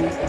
Gracias.